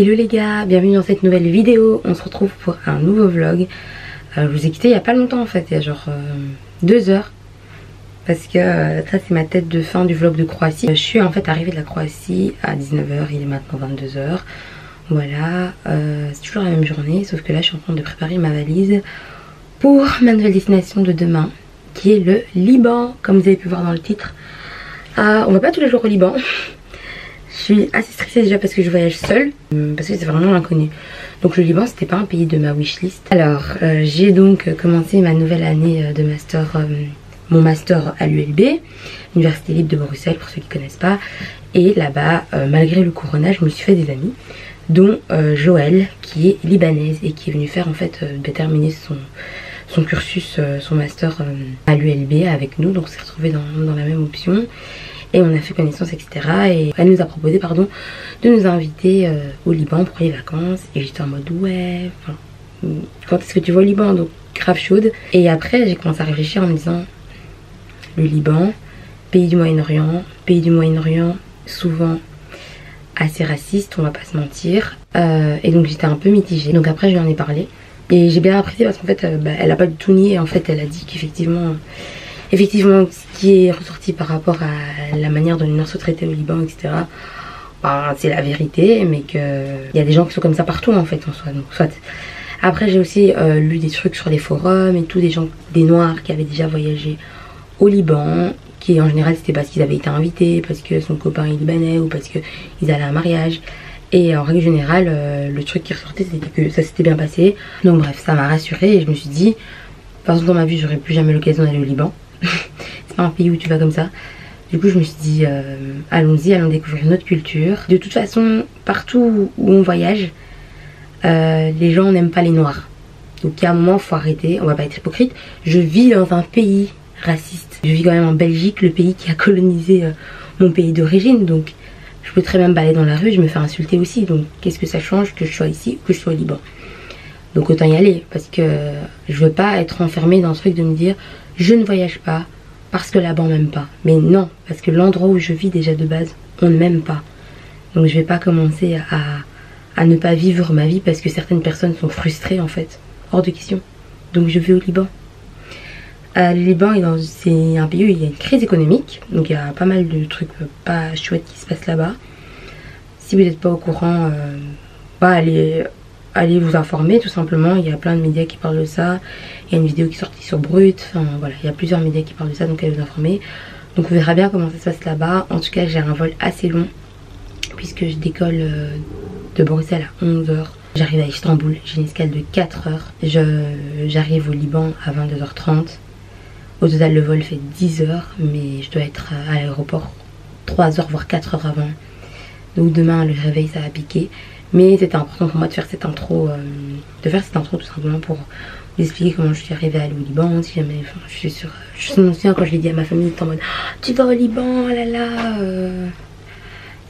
Hello les gars, bienvenue dans cette nouvelle vidéo. On se retrouve pour un nouveau vlog. Euh, je vous ai quitté il y a pas longtemps en fait, il y a genre euh, deux heures. Parce que euh, ça c'est ma tête de fin du vlog de Croatie. Je suis en fait arrivée de la Croatie à 19h, il est maintenant 22h. Voilà, c'est toujours la même journée, sauf que là je suis en train de préparer ma valise pour ma nouvelle destination de demain, qui est le Liban, comme vous avez pu voir dans le titre. on va pas tous les jours au Liban. Je suis assez stressée déjà parce que je voyage seule, euh, parce que c'est vraiment l'inconnu. Donc le Liban c'était pas un pays de ma wishlist. Alors euh, j'ai donc commencé ma nouvelle année euh, de master, mon master à l'ULB, Université libre de Bruxelles pour ceux qui connaissent pas. Et là-bas, malgré le couronnage, je me suis fait des amis, dont Joël qui est libanaise et qui est venue faire en fait déterminer son, son cursus, son master à l'ULB avec nous. Donc on s'est retrouvés dans, dans la même option et on a fait connaissance etc et elle nous a proposé pardon de nous inviter euh, au Liban pour les vacances. Et j'étais en mode ouais quand est-ce que tu vas au Liban? Donc grave chaude. Et après j'ai commencé à réfléchir en me disant le Liban pays du Moyen-Orient pays du Moyen-Orient souvent assez raciste on va pas se mentir. Euh, et donc j'étais un peu mitigée. Donc après je lui en ai parlé. Et j'ai bien apprécié parce qu'en fait euh, bah, elle a pas du tout nié. En fait elle a dit qu'effectivement effectivement, ce qui est ressorti par rapport à la manière dont les Noirs sont traités au Liban, etc., ben, c'est la vérité, mais qu'il y a des gens qui sont comme ça partout en fait en soi. Donc, soit. Après, j'ai aussi euh, lu des trucs sur les forums et tout, des gens, des Noirs qui avaient déjà voyagé au Liban, qui en général c'était parce qu'ils avaient été invités, parce que son copain est libanais ou parce qu'ils allaient à un mariage. Et en règle générale, euh, le truc qui ressortait c'était que ça s'était bien passé. Donc bref, ça m'a rassurée et je me suis dit, par dans ma vie, j'aurais plus jamais l'occasion d'aller au Liban. C'est pas un pays où tu vas comme ça. Du coup, je me suis dit, euh, allons-y, allons découvrir notre culture. De toute façon, partout où on voyage, euh, les gens n'aiment pas les noirs. Donc, a un moment, faut arrêter. On va pas être hypocrite. Je vis dans un pays raciste. Je vis quand même en Belgique, le pays qui a colonisé euh, mon pays d'origine. Donc, je peux très bien me balader dans la rue, je me fais insulter aussi. Donc, qu'est-ce que ça change que je sois ici ou que je sois au Liban? Donc, autant y aller. Parce que je veux pas être enfermée dans ce truc de me dire je ne voyage pas parce que là-bas on m'aime pas. Mais non, parce que l'endroit où je vis déjà de base, on ne m'aime pas. Donc je vais pas commencer à, ne pas vivre ma vie parce que certaines personnes sont frustrées en fait. Hors de question. Donc je vais au Liban. Euh, le Liban, c'est un pays où il y a une crise économique. Donc il y a pas mal de trucs pas chouettes qui se passent là-bas. Si vous n'êtes pas au courant, euh, bah, allez, allez vous informer tout simplement. Il y a plein de médias qui parlent de ça. Il y a une vidéo qui est sortie sur Brut. Enfin voilà, il y a plusieurs médias qui parlent de ça, donc allez vous informer. Donc on verra bien comment ça se passe là-bas. En tout cas, j'ai un vol assez long puisque je décolle euh, de Bruxelles à 11h. J'arrive à Istanbul, j'ai une escale de 4 h J'arrive au Liban à 22h30. Au total, le vol fait 10 h mais je dois être à l'aéroport 3 h voire 4 h avant. Donc demain, le réveil, ça va piquer. Mais c'était important pour moi de faire cette intro, euh, de faire cette intro tout simplement pour vous expliquer comment je suis arrivée à aller au Liban. Si jamais, enfin, je suis sûre, je souviens quand je l'ai dit à ma famille, en mode ah, Tu vas au Liban, oh là là, euh,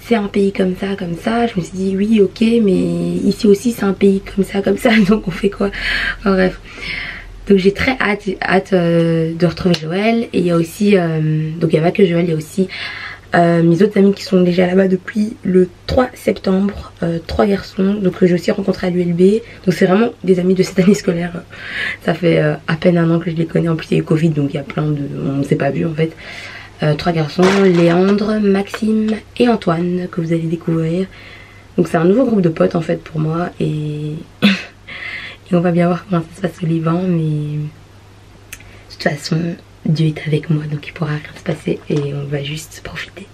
c'est un pays comme ça, comme ça. Je me suis dit Oui, ok, mais ici aussi c'est un pays comme ça, comme ça, donc on fait quoi? Bref. Donc j'ai très hâte, hâte euh, de retrouver Joël. Et il y a aussi, donc il n'y a pas que Joël, il y a aussi euh, mes autres amis qui sont déjà là-bas depuis le 3 septembre, euh, trois garçons, donc que j'ai aussi rencontré à l'ULB. Donc c'est vraiment des amis de cette année scolaire. Ça fait euh, à peine un an que je les connais. En plus il y a eu Covid, donc il y a plein de... On ne s'est pas vu en fait. trois garçons, Léandre, Maxime et Antoine, que vous allez découvrir. Donc c'est un nouveau groupe de potes en fait pour moi. Et, et on va bien voir comment ça se passe au Liban. Mais de toute façon, Dieu est avec moi, donc il pourra rien se passer et on va juste profiter.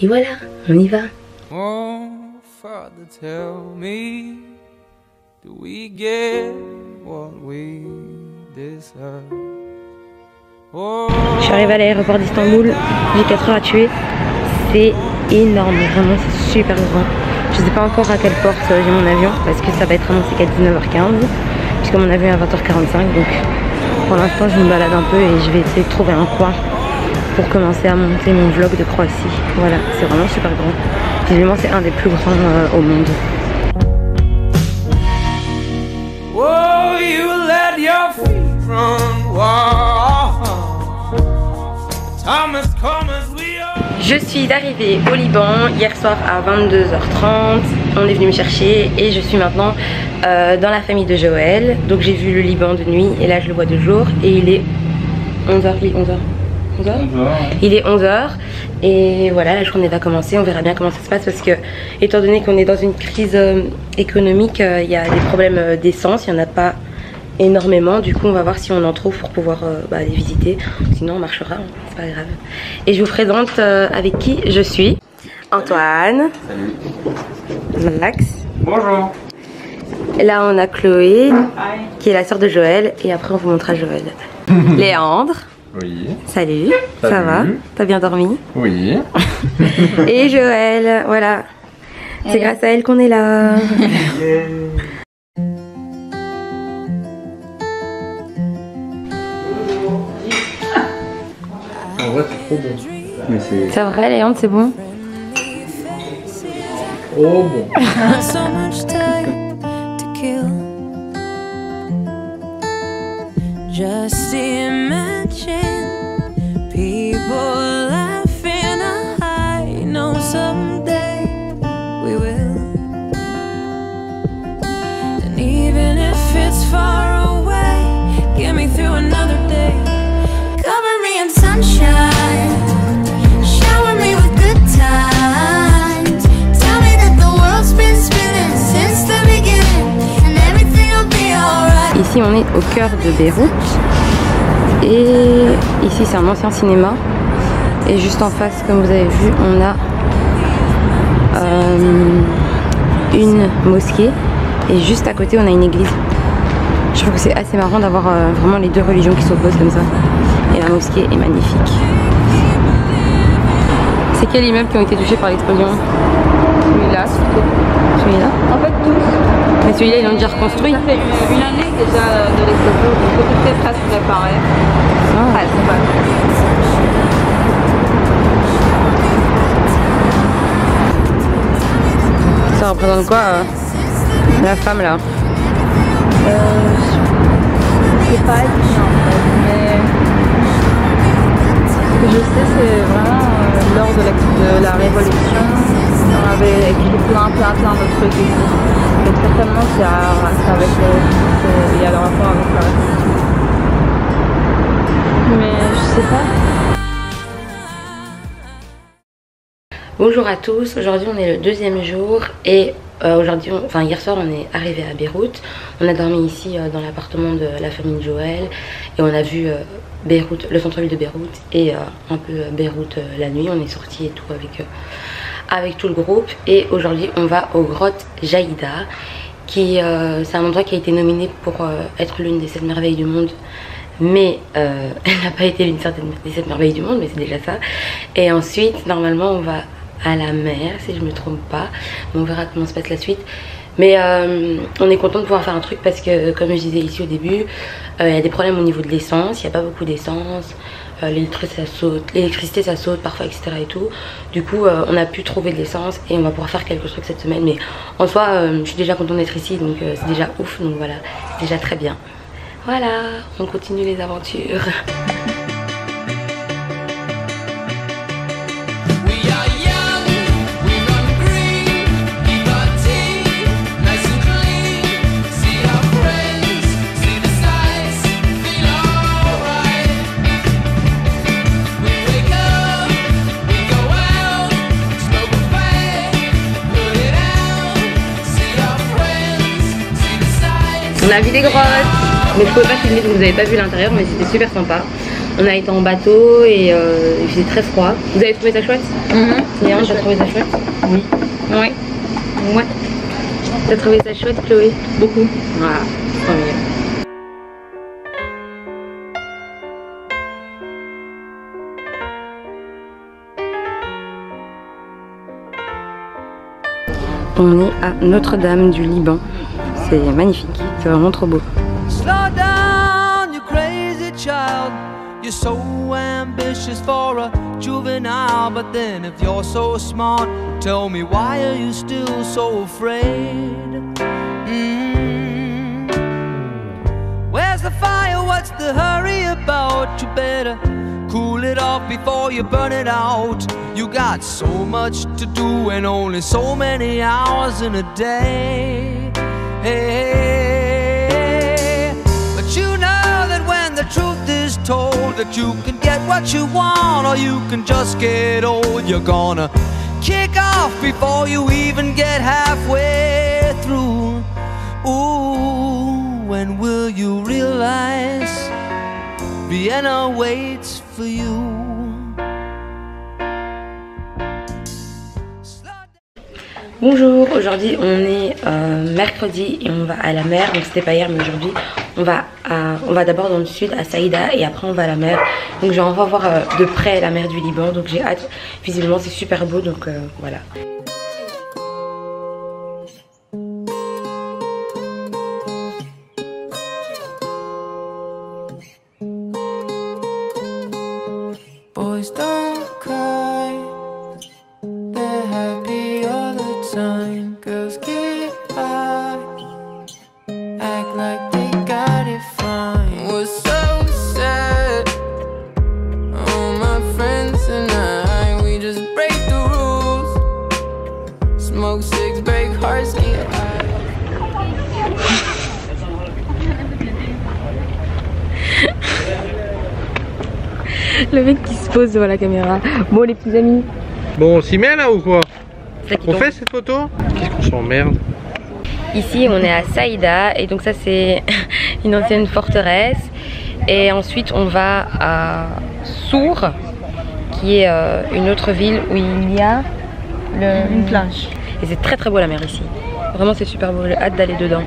Et voilà, on y va. Oh, Father, tell me, do we get what we deserve? Oh. Je suis arrivée à l'aéroport d'Istanbul, j'ai 4 heures à tuer. C'est énorme, vraiment c'est super grand. Je sais pas encore à quelle porte j'ai mon avion parce que ça va être annoncé qu'à 19h15 puisque mon avion est à 20h45 donc pour l'instant, je me balade un peu et je vais essayer de trouver un coin pour commencer à monter mon vlog de Croatie. Voilà, c'est vraiment super grand. Visiblement, c'est un des plus grands euh, au monde. Je suis arrivée au Liban hier soir à 22h30. On est venu me chercher et je suis maintenant euh, dans la famille de Joël. Donc j'ai vu le Liban de nuit et là je le vois de jour et il est 11h, 11h. 11h Il est 11h et voilà la journée va commencer, on verra bien comment ça se passe parce que étant donné qu'on est dans une crise euh, économique, euh, il y a des problèmes d'essence, il n'y en a pas énormément du coup on va voir si on en trouve pour pouvoir bah, les visiter sinon on marchera hein pas grave. Et je vous présente euh, avec qui je suis. Antoine. Salut. Max. Bonjour. Là on a Chloé, qui est la soeur de Joël, et après on vous montrera Joël. Léandre. Oui. Salut. Ça va? T'as bien dormi? Oui. et Joël, voilà. C'est grâce à elle qu'on est là. trop bon. c'est. vrai, Léandre, c'est bon Oh bon. Just imagine people laughing I know someday we will. And even if it's far On est au cœur de Beyrouth. Et ici c'est un ancien cinéma. Et juste en face comme vous avez vu on a euh, une mosquée. Et juste à côté on a une église. Je trouve que c'est assez marrant d'avoir euh, vraiment les deux religions qui s'opposent comme ça. Et la mosquée est magnifique. C'est quels immeubles qui ont été touchés par l'explosion? Celui-là, Celui-là. En fait tous. Celui-là, ils l'ont déjà reconstruit Ça fait une, année déjà de l'explosion, donc tout est presque réparé. Ah. Ouais, Ça représente quoi euh, la femme là? Euh, Je sais pas en fait, mais ce que je sais c'est vraiment euh, lors de la, révolution, on avait écrit plein plein plein de trucs. Donc certainement c'est avec il le rapport avec la révolution. Mais je sais pas. Bonjour à tous, aujourd'hui on est le deuxième jour et euh, aujourd'hui, hier soir on est arrivé à Beyrouth. On a dormi ici euh, dans l'appartement de la famille Joël et on a vu euh, Beyrouth, le centre-ville de Beyrouth et un peu Beyrouth la nuit. On est sorti et tout avec avec tout le groupe. Et aujourd'hui on va aux grottes Jaïda qui euh, c'est un endroit qui a été nominé pour euh, être l'une des sept merveilles du monde. Mais euh, elle n'a pas été l'une des sept merveilles du monde mais c'est déjà ça. Et ensuite normalement on va à la mer si je me trompe pas. On verra comment se passe la suite. Mais on est content de pouvoir faire un truc parce que comme je disais ici au début il y a des problèmes au niveau de l'essence. Il n'y a pas beaucoup d'essence euh, l'électricité ça saute, parfois etc et tout. Du coup euh, on a pu trouver de l'essence et on va pouvoir faire quelques trucs cette semaine mais en soi euh, je suis déjà contente d'être ici donc c'est déjà ouf donc voilà c'est déjà très bien. Voilà on continue les aventures. a vu des grottes, mais je pouvais pas filmer donc vous avez pas vu l'intérieur mais c'était super sympa. On a été en bateau et euh, il faisait très froid. Vous avez trouvé ça chouette? Mm Léon, t'as trouvé ça chouette? Oui. Ouais. Ouais. T'as trouvé ça chouette Chloé? Beaucoup. Voilà, tant mieux. On est à Notre-Dame du Liban. C'est magnifique, c'est vraiment trop beau. Slow down, you crazy child. You're so ambitious for a juvenile, but then if you're so smart, tell me why are you still so afraid? Mm. Where's the fire? What's the hurry about? You better cool it off before you burn it out. You got so much to do and only so many hours in a day. But you know that when the truth is told, that you can get what you want or you can just get old. You're gonna kick off before you even get halfway through. Ooh, when will you realize Vienna waits for you? Bonjour, aujourd'hui on est euh, mercredi et on va à la mer, donc c'était pas hier mais aujourd'hui on va, on va d'abord dans le sud à Saïda et après on va à la mer. Donc je vais enfin voir euh, de près la mer du Liban donc j'ai hâte, visiblement c'est super beau donc euh, voilà. Le mec qui se pose devant la caméra. Bon les petits amis. Bon, on s'y met là ou quoi On fait cette photo Qu'est-ce qu'on s'emmerde Ici on est à Saïda et donc ça c'est une ancienne forteresse et ensuite on va à Sour qui est euh, une autre ville où il y a le... Une plage. et c'est très très beau la mer ici. Vraiment c'est super beau, j'ai hâte d'aller dedans.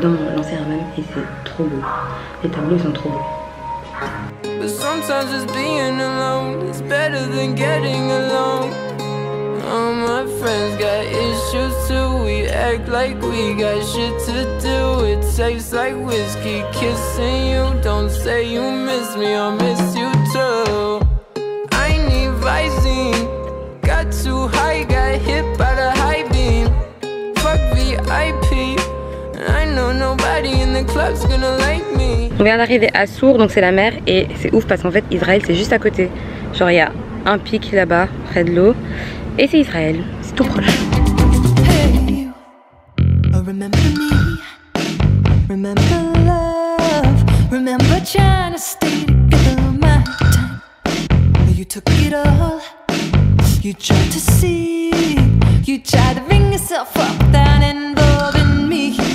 Dans l'ancien hammam et c'est trop beau. Les tableaux sont trop beaux. But sometimes just being alone is better than getting along. All my friends got issues too. We act like we got shit to do. It tastes like whiskey kissing you. Don't say you miss me, I miss you too. I need Visine. Got too high, got hit by the high beam. Fuck VIP. On vient d'arriver à Sour donc c'est la mer et c'est ouf parce qu'en fait Israël c'est juste à côté. Genre il y a un pic là-bas près de l'eau et c'est Israël, c'est tout proche. Hey, remember me? Remember love? Remember trying to stay together my time? You took it all. You tried to see. You tried to bring yourself up without involving me.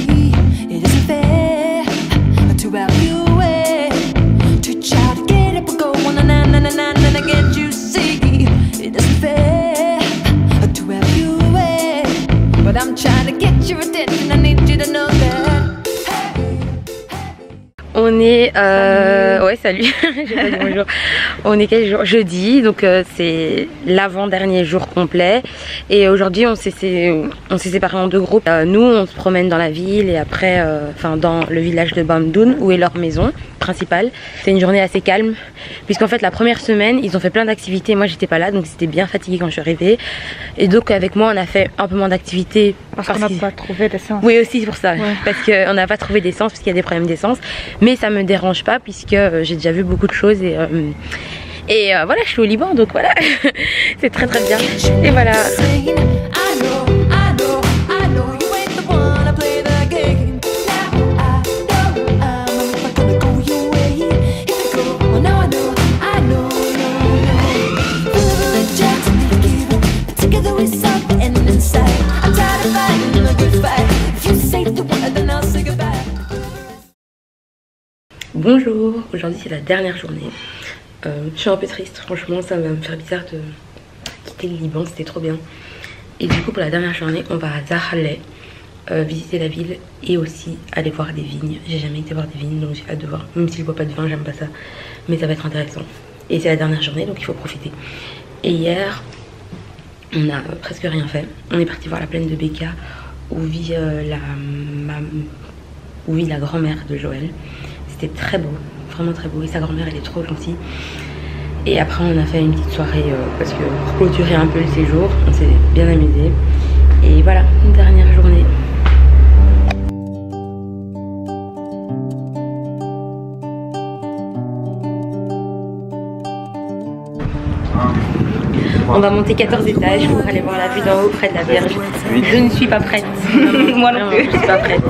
On est euh... ouais salut, j'ai pas dit bonjour. On est quel jour? Jeudi, donc euh, c'est l'avant-dernier jour complet. Et aujourd'hui on s'est séparés en deux groupes. Euh, nous on se promène dans la ville et après, enfin dans le village de Bamdoun où est leur maison principale. C'est une journée assez calme puisqu'en fait la première semaine ils ont fait plein d'activités. Moi j'étais pas là donc c'était bien fatigué quand je suis arrivée. Et donc avec moi on a fait un peu moins d'activités Parce qu'on n'a pas trouvé d'essence. oui aussi pour ça, Ouais. parce qu'on n'a pas trouvé d'essence, parce qu'il y a des problèmes d'essence. Mais ça me dérange pas puisque euh, j'ai déjà vu beaucoup de choses et, euh, et euh, voilà, je suis au Liban donc voilà, c'est très très bien. Et voilà, bonjour, aujourd'hui c'est la dernière journée. Euh, je suis un peu triste, franchement, ça va me faire bizarre de quitter le Liban, c'était trop bien. Et du coup, pour la dernière journée, on va à Zahaleh, euh, visiter la ville et aussi aller voir des vignes. J'ai jamais été voir des vignes, donc j'ai hâte de voir. Même si je bois pas de vin, j'aime pas ça, mais ça va être intéressant. Et c'est la dernière journée, donc il faut profiter. Et hier, on a presque rien fait. On est parti voir la plaine de Becca euh, où vit la grand-mère de Joël. C'était très beau, vraiment très beau. Et sa grand-mère, elle est trop gentille. Et après, on a fait une petite soirée euh, parce que pour clôturer un peu le séjour, on s'est bien amusé. Et voilà, une dernière journée. On va monter 14 étages pour aller voir la vue d'en haut près de la Vierge. Je ne suis pas prête. Moi non plus, je suis pas prête.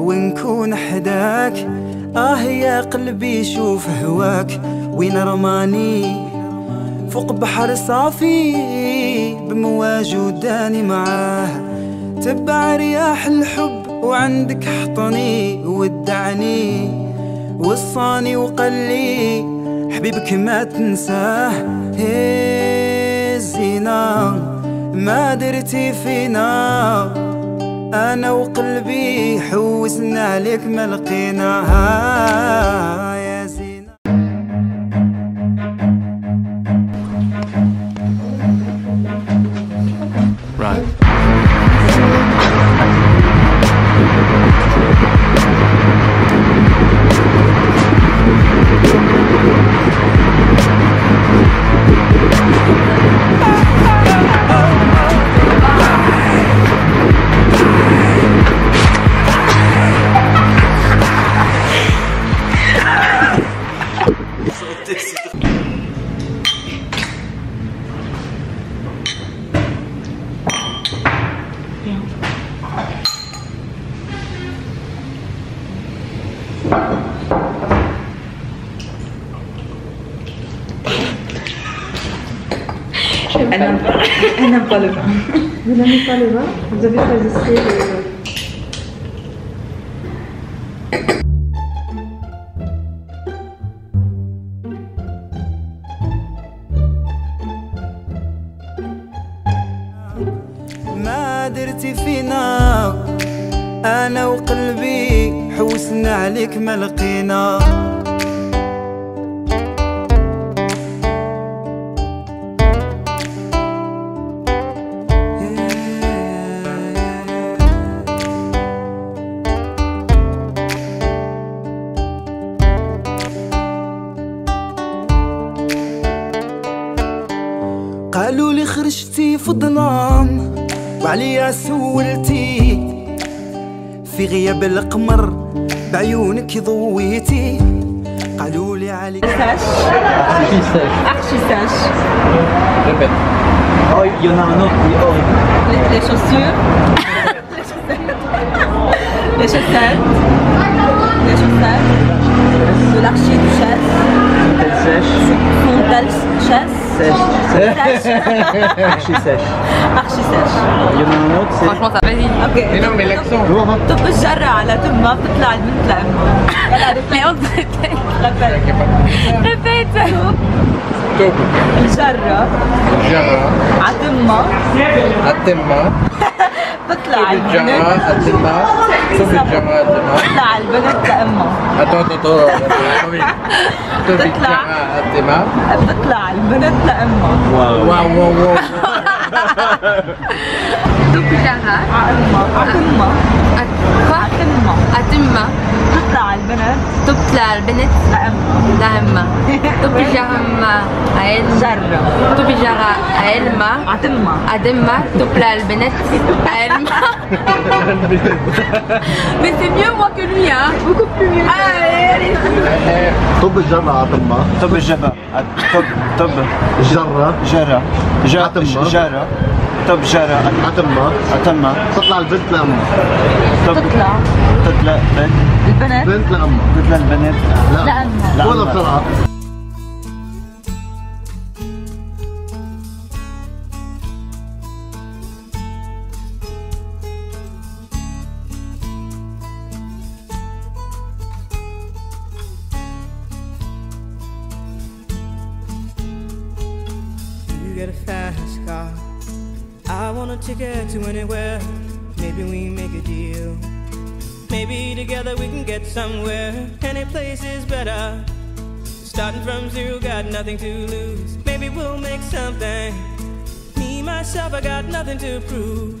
ونكون حداك آه يا قلبي شوف هواك. وين رماني فوق بحر صافي بمواج وداني معاه. تبع رياح الحب وعندك حطني ودعني. وصاني وقال لي حبيبك ما تنساه. هي الزينة ما درتي فينا. أنا وقلبي حوسنا عليك ما لقيناها. un impaleva. Vous aimez paleva Vous avez pas essayé de... ما درتي فينا أنا وقلبي حوسنا عليك ما لقينا قالوا لي خرجتي في الظلام وعليا سولتي في غياب القمر بعيونك ضويتي قالوا لي عليك Archi sèche. Répète. Oh, il y en a un autre qui est horrible. Les, les chaussures. les chaussettes. Les chaussettes. Les chaussettes. De l'archiduchesse. Elle sèche, Fontaine chasse. Sèche, Sèche. archi sèche. Archi sèche. Il y en a un autre, c'est Franchement, ça vas-y. Ok. Mais non, mais l'accent. طب الجرة على تمها بتطلع البنت لأمها يلا ريبيت Mais on se ريبيت répète. Top. الجرة Jara. على تمها Atemma. بتطلع على البنت قد ما شوفي الجماعة قد ما تطلع على البنت لأمها شوفي قد ما بتطلع على البنت لأمها واو. واو واو تطلع البنت نعم. تطلع البنت؟ لهمة تبجى همة علمة تبجى علمة عدمة عدمة تطلع البنت. علمة Mais c'est mieux moi que lui hein. Beaucoup plus mieux. Ah, طب الجرة عطمة طب الجبة طب طب. جرة جرة جرة جرة طب جرى. أتمة أتمة تطلع البنت لأمها. تطلع. تطلع. بنت البنات؟ بنت لأمها. بنت للبنت لأمها. لا, ولا بصراحة somewhere. Any place is better. Starting from zero, got nothing to lose. Maybe we'll make something. Me, myself, I got nothing to prove.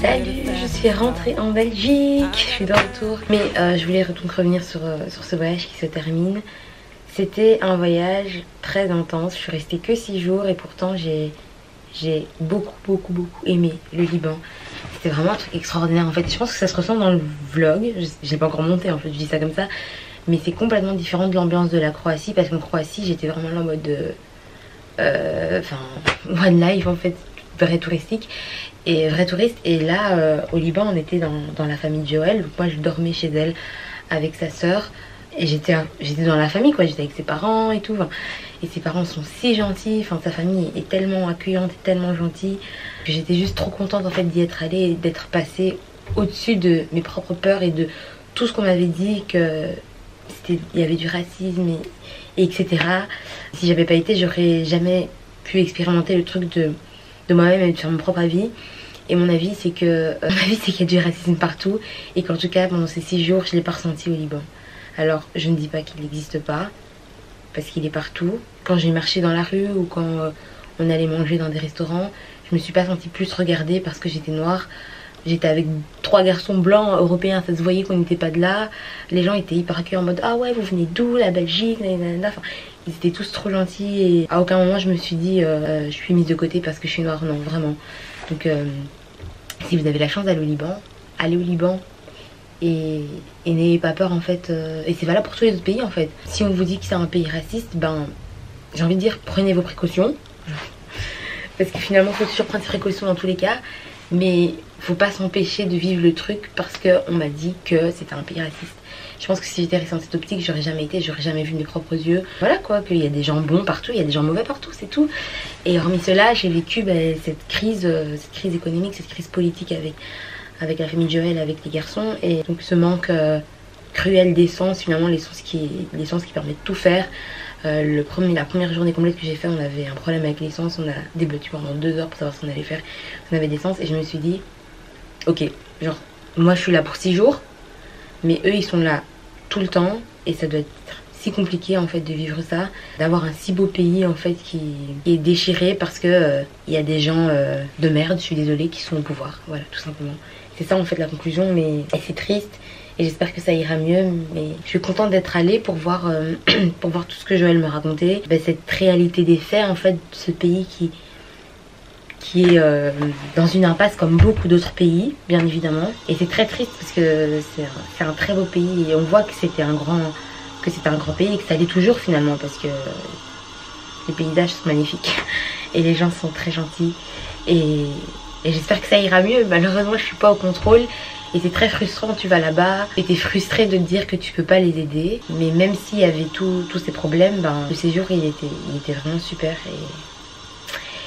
Salut, je suis rentrée en Belgique, je suis de retour. Mais euh, je voulais donc revenir sur, euh, sur ce voyage qui se termine. C'était un voyage très intense, je suis restée que 6 jours et pourtant j'ai beaucoup beaucoup beaucoup aimé le Liban. C'était vraiment un truc extraordinaire en fait. Je pense que ça se ressent dans le vlog, je l'ai pas encore monté en fait, je dis ça comme ça. Mais c'est complètement différent de l'ambiance de la Croatie parce qu'en Croatie j'étais vraiment là en mode... de euh, Enfin, one life en fait, vrai touristique et vrai touriste. Et là, euh, au Liban, on était dans, dans, la famille de Joël. Donc moi, je dormais chez elle avec sa sœur. Et j'étais dans la famille, quoi. J'étais avec ses parents et tout. Et ses parents sont si gentils. Enfin, sa famille est tellement accueillante et tellement gentille. J'étais juste trop contente, en fait, d'y être allée et d'être passée au-dessus de mes propres peurs et de tout ce qu'on m'avait dit que il y avait du racisme et, et etc. Si j'avais pas été, j'aurais jamais pu expérimenter le truc de de moi-même et de faire mon propre avis. Et mon avis, c'est que euh, c'est qu'il y a du racisme partout et qu'en tout cas, pendant ces six jours, je l'ai pas ressenti au Liban. Alors, je ne dis pas qu'il n'existe pas, parce qu'il est partout. Quand j'ai marché dans la rue ou quand euh, on allait manger dans des restaurants, je me suis pas sentie plus regardée parce que j'étais noire. J'étais avec trois garçons blancs européens, ça se voyait qu'on n'était pas de là. Les gens étaient hyper accueillants en mode Ah ouais, vous venez d'où La Belgique Ils étaient tous trop gentils et à aucun moment je me suis dit euh, Je suis mise de côté parce que je suis noire. Non, vraiment. Donc, euh, si vous avez la chance d'aller au Liban, allez au Liban et, n'ayez pas peur en fait. Euh, et c'est valable pour tous les autres pays en fait. Si on vous dit que c'est un pays raciste, ben j'ai envie de dire prenez vos précautions. Parce que finalement, faut toujours prendre ses précautions dans tous les cas. Mais faut pas s'empêcher de vivre le truc parce qu'on m'a dit que c'était un pays raciste. Je pense que si j'étais restée dans cette optique, j'aurais jamais été, j'aurais jamais vu mes propres yeux. Voilà quoi, qu'il y a des gens bons partout, il y a des gens mauvais partout, c'est tout. Et hormis cela, j'ai vécu ben, cette crise, euh, cette crise économique, cette crise politique avec, avec la famille Joël, avec les garçons. Et donc ce manque euh, cruel d'essence, finalement l'essence qui, l'essence qui permet de tout faire. Euh, le premier, la première journée complète que j'ai fait, on avait un problème avec l'essence, on a débattu pendant deux heures pour savoir ce qu'on allait faire. On avait d'essence et je me suis dit, ok, genre, moi je suis là pour six jours, mais eux ils sont là tout le temps et ça doit être si compliqué en fait de vivre ça, d'avoir un si beau pays en fait qui, est déchiré parce que euh, il y a des gens de merde, je suis désolée, qui sont au pouvoir, voilà, tout simplement. C'est ça en fait la conclusion, mais c'est triste et j'espère que ça ira mieux. Mais je suis contente d'être allée pour voir, euh, pour voir tout ce que Joël me racontait, ben, cette réalité des faits en fait, ce pays qui qui est euh, dans une impasse comme beaucoup d'autres pays, bien évidemment. Et c'est très triste parce que c'est un, très beau pays et on voit que c'était un grand un grand pays et que ça l'est toujours finalement parce que les paysages sont magnifiques et les gens sont très gentils et, j'espère que ça ira mieux. Malheureusement, je suis pas au contrôle et c'est très frustrant, tu vas là-bas et t'es frustré de te dire que tu peux pas les aider. Mais même s'il y avait tous ces problèmes, ben, le séjour il était, vraiment super et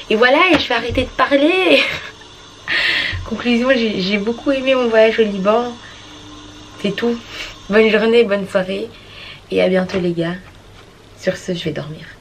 et voilà, et je vais arrêter de parler. Conclusion, j'ai beaucoup aimé mon voyage au Liban. C'est tout. Bonne journée, bonne soirée. Et à bientôt les gars. Sur ce, je vais dormir.